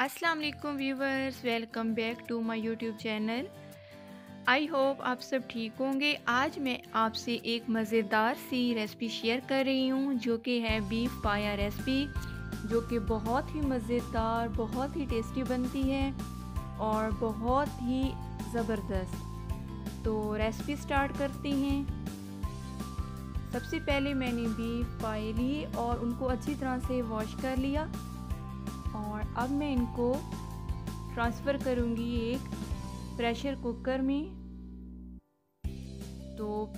अस्सलाम वालेकुम viewers, welcome back to my YouTube channel. I hope आप सब ठीक होंगे। आज मैं आपसे एक मज़ेदार सी रेसिपी शेयर कर रही हूँ, जो कि है बीफ पाया रेसिपी, जो कि बहुत ही मज़ेदार, बहुत ही टेस्टी बनती है और बहुत ही ज़बरदस्त। तो रेसिपी स्टार्ट करते हैं। सबसे पहले मैंने बीफ पाए लिए और उनको अच्छी तरह से वॉश कर लिया। और अब मैं इनको ट्रांसफ़र करूँगी एक प्रेशर कुकर में। तो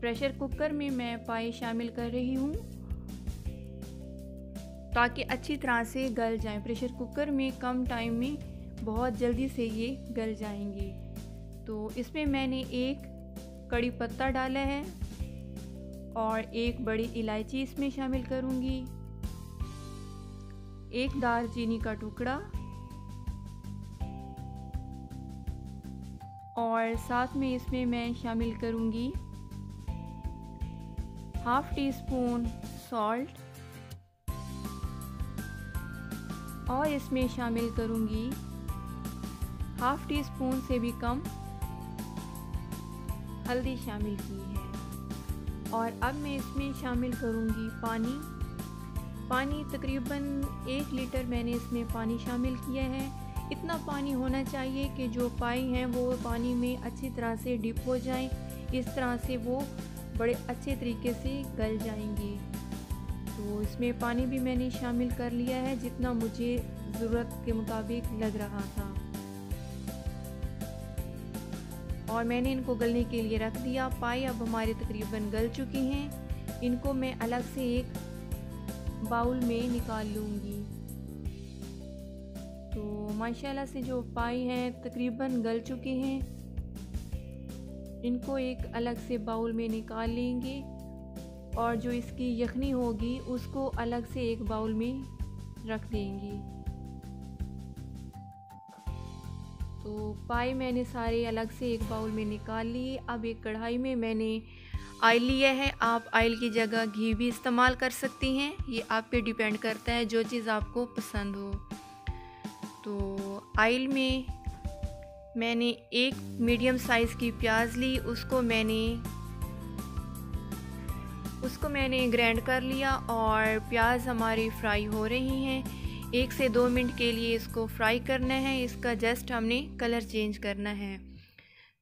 प्रेशर कुकर में मैं पाए शामिल कर रही हूँ। ताकि अच्छी तरह से गल जाए। प्रेशर कुकर में कम टाइम में बहुत जल्दी से ये गल जाएँगे। तो इसमें मैंने एक कड़ी पत्ता डाला है और एक बड़ी इलायची इसमें शामिल करूँगी। एक दालचीनी का टुकड़ा और साथ में इसमें मैं शामिल करूँगी हाफ़ टी स्पून सॉल्ट और इसमें शामिल करूँगी हाफ़ टी स्पून से भी कम हल्दी शामिल की है। और अब मैं इसमें शामिल करूँगी पानी। पानी तकरीबन एक लीटर मैंने इसमें पानी शामिल किया है। इतना पानी होना चाहिए कि जो पाई हैं वो पानी में अच्छी तरह से डिप हो जाएँ, इस तरह से वो बड़े अच्छे तरीके से गल जाएँगे। तो इसमें पानी भी मैंने शामिल कर लिया है, जितना मुझे ज़रूरत के मुताबिक लग रहा था। और मैंने इनको गलने के लिए रख दिया। पाई अब हमारे तकरीबन गल चुकी हैं। इनको मैं अलग से एक बाउल में निकाल लूँगी। तो माशाल्लाह से जो पाई हैं, तकरीबन गल चुके हैं। इनको एक अलग से बाउल में निकाल लेंगे और जो इसकी यखनी होगी, उसको अलग से एक बाउल में रख देंगे। तो पाई मैंने सारे अलग से एक बाउल में निकाल लिए। अब एक कढ़ाई में मैंने आयल लिया है, आप आयल की जगह घी भी इस्तेमाल कर सकती हैं। ये आप पे डिपेंड करता है जो चीज़ आपको पसंद हो। तो आयल में मैंने एक मीडियम साइज़ की प्याज ली, उसको मैंने उसको मैंने ग्राइंड कर लिया और प्याज हमारी फ्राई हो रही हैं। एक से दो मिनट के लिए इसको फ्राई करना है, इसका जस्ट हमने कलर चेंज करना है।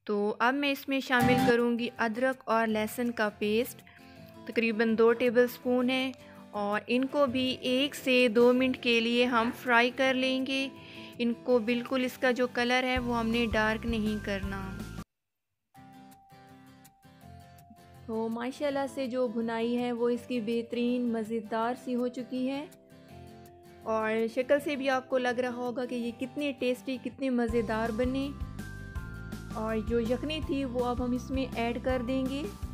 तो अब मैं इसमें शामिल करूँगी अदरक और लहसुन का पेस्ट। तकरीबन दो टेबल स्पून है और इनको भी एक से दो मिनट के लिए हम फ्राई कर लेंगे। इनको बिल्कुल इसका जो कलर है वो हमने डार्क नहीं करना। तो माशाल्लाह से जो भुनाई है वो इसकी बेहतरीन, मज़ेदार सी हो चुकी है। और शक्ल से भी आपको लग रहा होगा कि ये कितनी टेस्टी, कितनी मज़ेदार बने। और जो यखनी थी वो अब हम इसमें ऐड कर देंगे।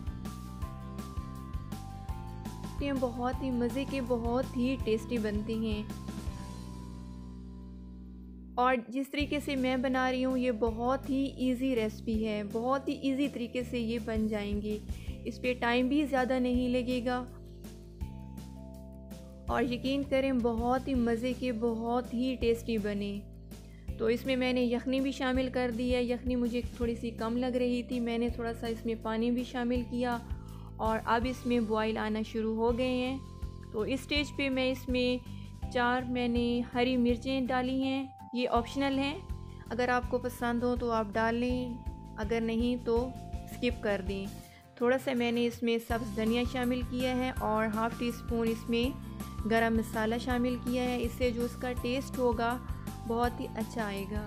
बहुत ही मज़े के, बहुत ही टेस्टी बनती हैं। और जिस तरीके से मैं बना रही हूँ, ये बहुत ही इजी रेसिपी है। बहुत ही इजी तरीके से ये बन जाएँगे। इस पर टाइम भी ज़्यादा नहीं लगेगा। और यकीन करें, बहुत ही मज़े के, बहुत ही टेस्टी बने। तो इसमें मैंने यखनी भी शामिल कर दी है। यखनी मुझे थोड़ी सी कम लग रही थी। मैंने थोड़ा सा इसमें पानी भी शामिल किया और अब इसमें बॉयल आना शुरू हो गए हैं। तो इस स्टेज पे मैं इसमें चार मैंने हरी मिर्चें डाली हैं। ये ऑप्शनल हैं। अगर आपको पसंद हो तो आप डाल लें। अगर नहीं तो स्किप कर दें। थोड़ा सा मैंने इसमें सब्ज़ धनिया शामिल किया है और हाफ़ टी स्पून इसमें गरम मसाला शामिल किया है। इससे जो उसका टेस्ट होगा बहुत ही अच्छा आएगा।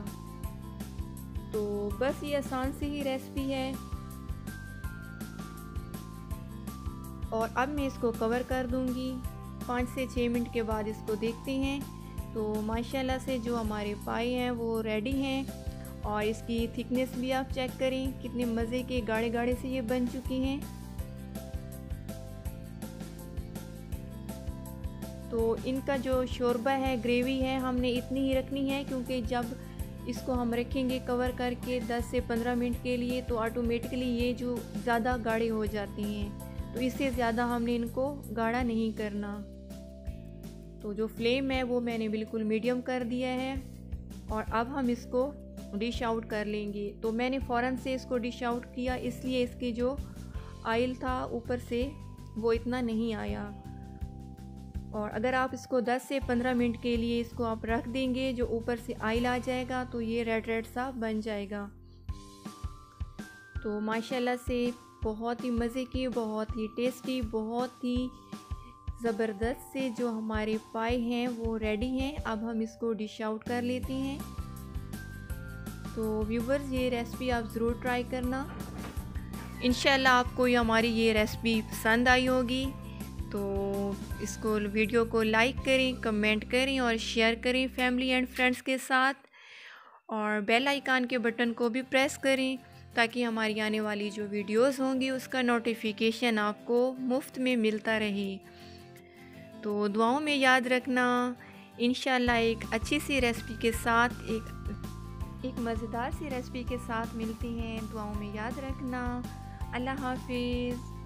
तो बस ये आसान सी ही रेसिपी है। और अब मैं इसको कवर कर दूँगी। पाँच से छः मिनट के बाद इसको देखते हैं। तो माशाल्लाह से जो हमारे पाए हैं वो रेडी हैं। और इसकी थिकनेस भी आप चेक करें। कितने मज़े के गाढ़े गाढ़े से ये बन चुकी हैं। तो इनका जो शोरबा है, ग्रेवी है, हमने इतनी ही रखनी है क्योंकि जब इसको हम रखेंगे कवर करके 10 से 15 मिनट के लिए तो ऑटोमेटिकली ये जो ज़्यादा गाढ़े हो जाती हैं तो इससे ज़्यादा हमने इनको गाढ़ा नहीं करना। तो जो फ्लेम है, वो मैंने बिल्कुल मीडियम कर दिया है और अब हम इसको डिश आउट कर लेंगे। तो मैंने फ़ौर से इसको डिश आउट किया, इसलिए इसकी जो आयल था ऊपर से, वो इतना नहीं आया। और अगर आप इसको 10 से 15 मिनट के लिए इसको आप रख देंगे, जो ऊपर से आयल आ जाएगा तो ये रेड रेड सा बन जाएगा। तो माशाल्लाह से बहुत ही मज़े की, बहुत ही टेस्टी, बहुत ही ज़बरदस्त से जो हमारे पाए हैं, वो रेडी हैं। अब हम इसको डिश आउट कर लेते हैं। तो व्यूवर्स, ये रेसिपी आप ज़रूर ट्राई करना। इन आपको ये हमारी ये रेसिपी पसंद आई होगी। तो इसको वीडियो को लाइक करें, कमेंट करें और शेयर करें फैमिली एंड फ्रेंड्स के साथ। और बेल आइकान के बटन को भी प्रेस करें ताकि हमारी आने वाली जो वीडियोस होंगी उसका नोटिफिकेशन आपको मुफ़्त में मिलता रहे। तो दुआओं में याद रखना इन एक अच्छी सी रेसिपी के साथ, एक एक मज़ेदार सी रेसिपी के साथ मिलती हैं। दुआओं में याद रखना। अल्लाह हाफिज़।